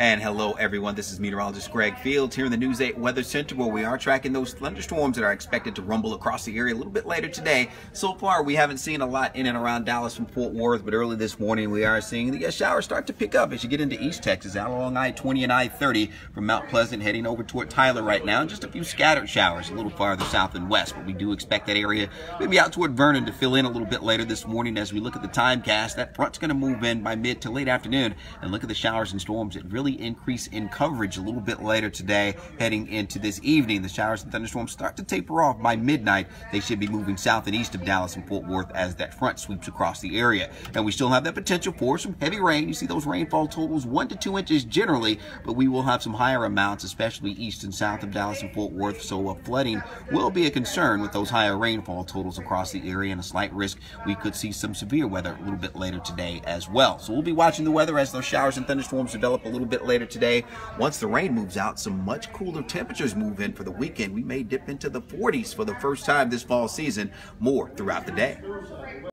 And hello, everyone. This is meteorologist Greg Fields here in the News 8 Weather Center where we are tracking those thunderstorms that are expected to rumble across the area a little bit later today. So far, we haven't seen a lot in and around Dallas from Fort Worth, but early this morning we are seeing the uh, showers start to pick up as you get into East Texas, out along I-20 and I-30 from Mount Pleasant heading over toward Tyler right now. Just a few scattered showers a little farther south and west, but we do expect that area maybe out toward Vernon to fill in a little bit later this morning as we look at the timecast. That front's going to move in by mid to late afternoon and look at the showers and storms that really increase in coverage a little bit later today heading into this evening. The showers and thunderstorms start to taper off by midnight. They should be moving south and east of Dallas and Fort Worth as that front sweeps across the area. And we still have that potential for some heavy rain. You see those rainfall totals one to two inches generally, but we will have some higher amounts, especially east and south of Dallas and Fort Worth. So flooding will be a concern with those higher rainfall totals across the area and a slight risk we could see some severe weather a little bit later today as well. So we'll be watching the weather as those showers and thunderstorms develop a little bit later today. Once the rain moves out, some much cooler temperatures move in for the weekend. We may dip into the 40s for the first time this fall season, more throughout the day.